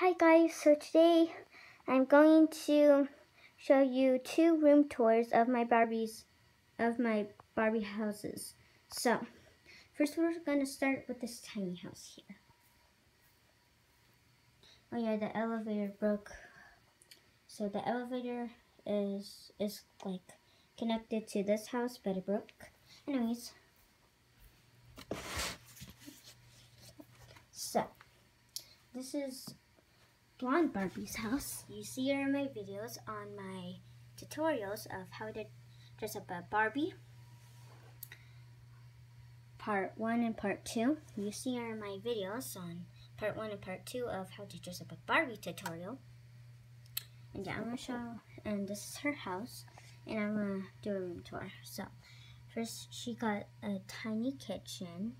Hi guys, so today I'm going to show you two room tours of my Barbies, of my Barbie houses. So, first we're going to start with this tiny house here. Oh yeah, the elevator broke. So the elevator is, is like connected to this house, but it broke. Anyways. So, this is Blonde Barbie's house. You see her in my videos on my tutorials of how to dress up a Barbie. Part 1 and Part 2. You see her in my videos on Part 1 and Part 2 of how to dress up a Barbie tutorial. And yeah, I'm going to show, and this is her house, and I'm going to do a room tour. So, first she got a tiny kitchen,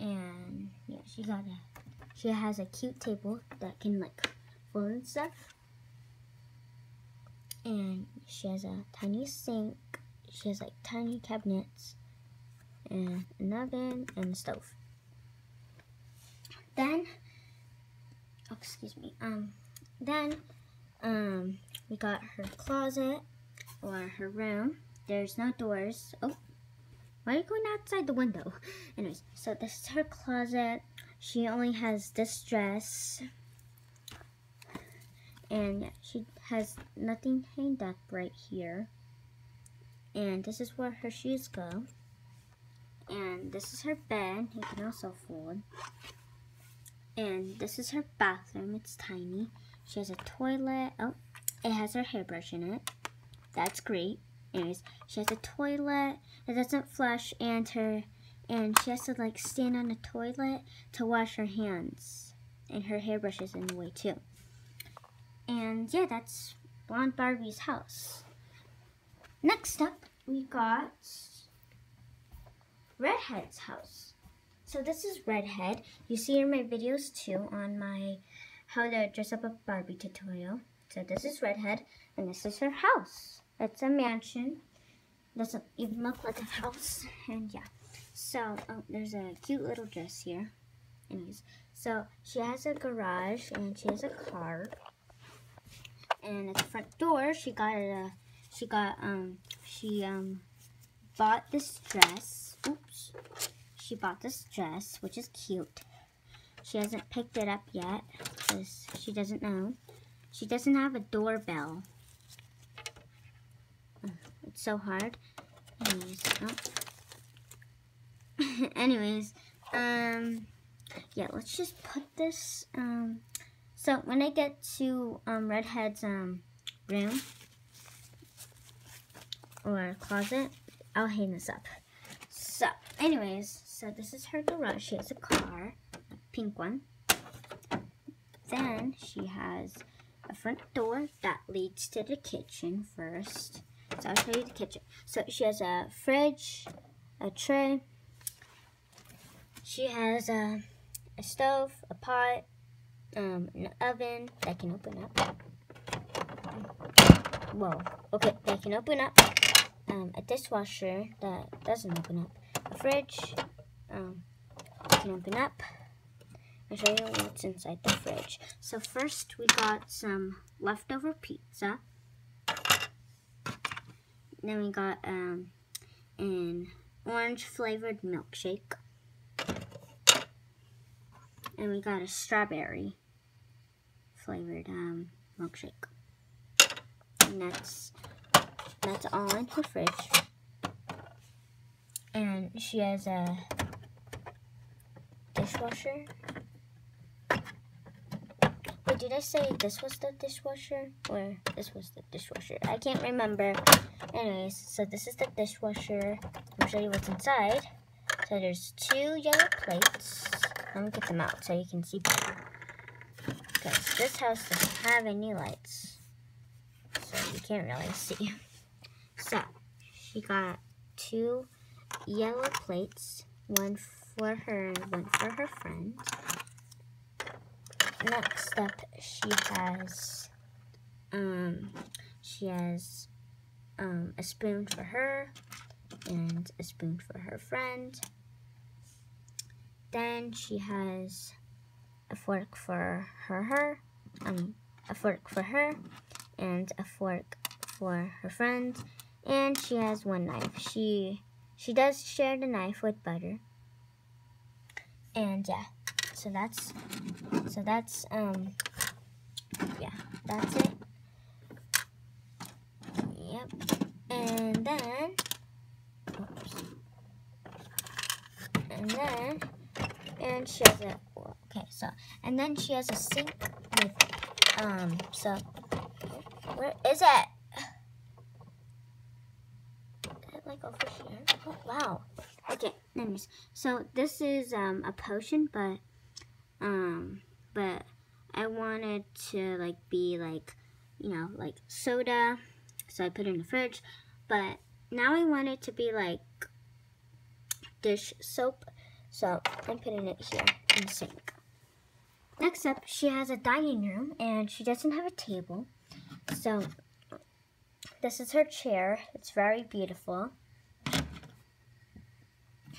and yeah, she got a she has a cute table that can like fold and stuff. And she has a tiny sink. She has like tiny cabinets and an oven and a stove. Then, oh, excuse me. Um, then, um, we got her closet or her room. There's no doors. Oh, why are you going outside the window? Anyways, so this is her closet. She only has this dress. And she has nothing hanged up right here. And this is where her shoes go. And this is her bed. You can also fold. And this is her bathroom. It's tiny. She has a toilet. Oh, it has her hairbrush in it. That's great. Anyways, she has a toilet that doesn't flush and her and she has to like stand on the toilet to wash her hands. And her hairbrush is in the way too. And yeah, that's Blonde Barbie's house. Next up, we got Redhead's house. So this is Redhead. You see her in my videos too on my how to dress up a Barbie tutorial. So this is Redhead, and this is her house. It's a mansion. Doesn't even look like a house, and yeah. So, um, there's a cute little dress here. Anyways, so she has a garage and she has a car. And at the front door, she got a, she got, um, she, um, bought this dress. Oops. She bought this dress, which is cute. She hasn't picked it up yet because she doesn't know. She doesn't have a doorbell. It's so hard. Anyways, oh. anyways, um, yeah, let's just put this, um, so when I get to, um, Redhead's, um, room, or closet, I'll hang this up. So, anyways, so this is her garage. She has a car, a pink one. Then she has a front door that leads to the kitchen first. So I'll show you the kitchen. So she has a fridge, a tray, she has a, a stove, a pot, um, an oven that can open up. Whoa. Okay, that can open up. Um, a dishwasher that doesn't open up. A fridge um, can open up. I'll show you what's inside the fridge. So first we got some leftover pizza. Then we got um, an orange flavored milkshake and we got a strawberry flavored um, milkshake. And that's that's all in her fridge. And she has a dishwasher. Wait, did I say this was the dishwasher? Or this was the dishwasher? I can't remember. Anyways, so this is the dishwasher. I'll show you what's inside. So there's two yellow plates. Let me get them out so you can see better. Because this house doesn't have any lights. So you can't really see. So, she got two yellow plates. One for her and one for her friend. Next up, she has, um, she has, um, a spoon for her and a spoon for her friend. Then she has a fork for her, her, um, a fork for her, and a fork for her friend, and she has one knife. She she does share the knife with butter. And yeah, so that's so that's um yeah, that's it. Yep. And then oops. And then and she has a okay, so and then she has a sink with um so where is it? like over here. Oh, wow. Okay, anyways, so this is um, a potion, but um, but I wanted to like be like, you know, like soda, so I put it in the fridge. But now I want it to be like dish soap, so I'm putting it here in the sink. Next up, she has a dining room, and she doesn't have a table, so this is her chair. It's very beautiful.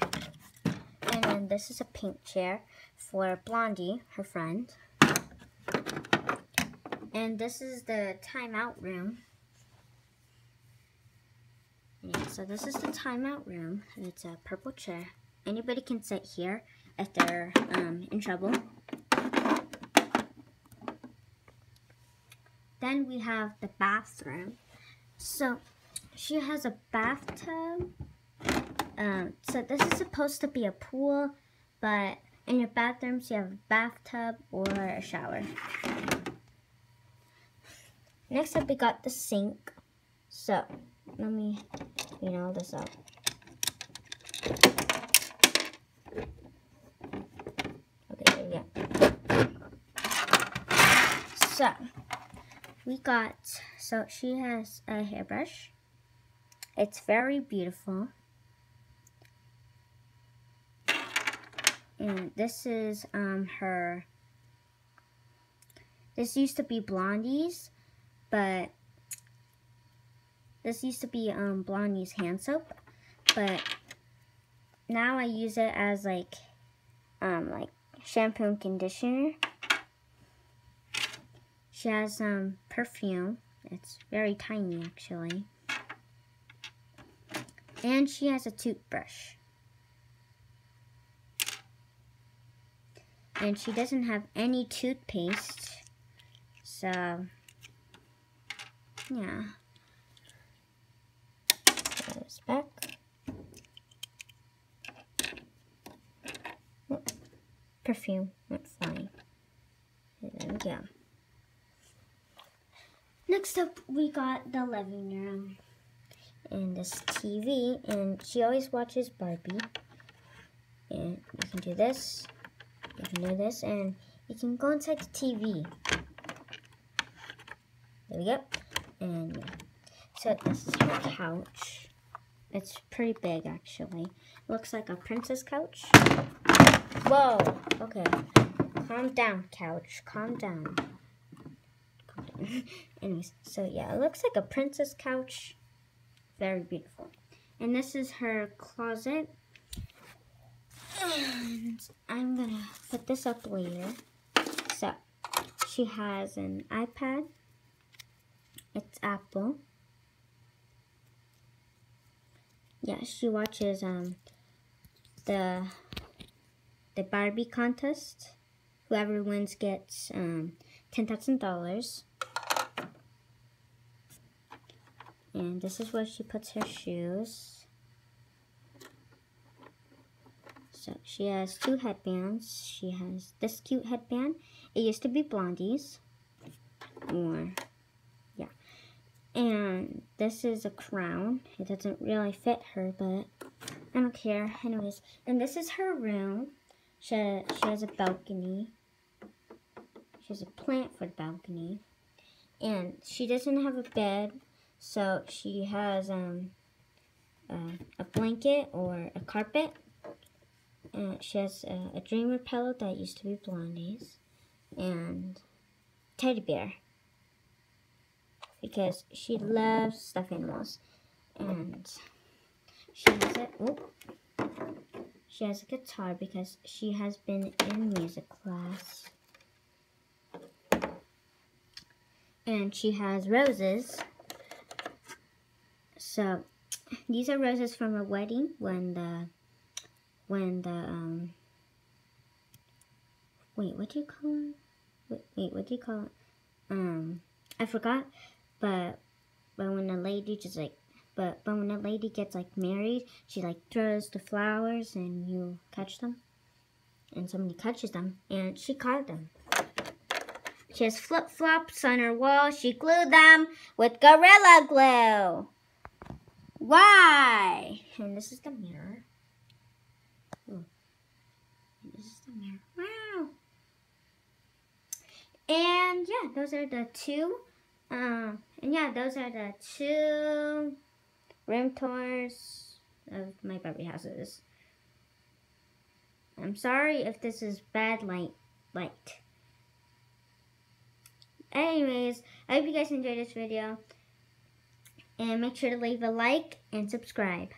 And then this is a pink chair for Blondie, her friend. And this is the timeout room. Yeah, so this is the timeout room. It's a purple chair. Anybody can sit here if they're um, in trouble. Then we have the bathroom. So she has a bathtub. Um, so this is supposed to be a pool, but in your bathrooms you have a bathtub or a shower. Next up we got the sink. So let me clean all this up. Okay, there we go. So we got, so she has a hairbrush. It's very beautiful. And this is um, her, this used to be Blondie's, but this used to be um, Blondie's hand soap, but now I use it as like, um, like shampoo and conditioner. She has some um, perfume. It's very tiny, actually. And she has a toothbrush. And she doesn't have any toothpaste. So, yeah. Put back. perfume went flying. There we go. Next up, we got the living room and this TV, and she always watches Barbie. And you can do this, you can do this, and you can go inside the TV. There we go. And. So this is her couch. It's pretty big, actually. Looks like a princess couch. Whoa. Okay. Calm down, couch. Calm down. Anyways, so yeah, it looks like a princess couch. Very beautiful. And this is her closet. And I'm to put this up later. So, she has an iPad. It's Apple. Yeah, she watches um the the Barbie contest. Whoever wins gets um ten thousand dollars. And this is where she puts her shoes. So she has two headbands. She has this cute headband. It used to be Blondie's. Or, yeah. And this is a crown. It doesn't really fit her, but I don't care. Anyways, and this is her room. She, she has a balcony. She has a plant for the balcony. And she doesn't have a bed so she has um, uh, a blanket or a carpet. She has uh, a, a dreamer pillow that used to be Blondie's. And teddy bear. Because she loves stuffed animals. And she has a... She has a guitar because she has been in music class. And she has roses. So these are roses from a wedding when the when the um wait what do you call it? Wait, wait what do you call it? Um I forgot, but but when a lady just like but but when a lady gets like married, she like throws the flowers and you catch them. And somebody catches them and she caught them. She has flip-flops on her wall. She glued them with Gorilla Glue. Why? And this is the mirror. This is the mirror. Wow. And yeah, those are the two. Um, and yeah, those are the two room tours of my Barbie houses. I'm sorry if this is bad light. light. Anyways, I hope you guys enjoyed this video. And make sure to leave a like and subscribe.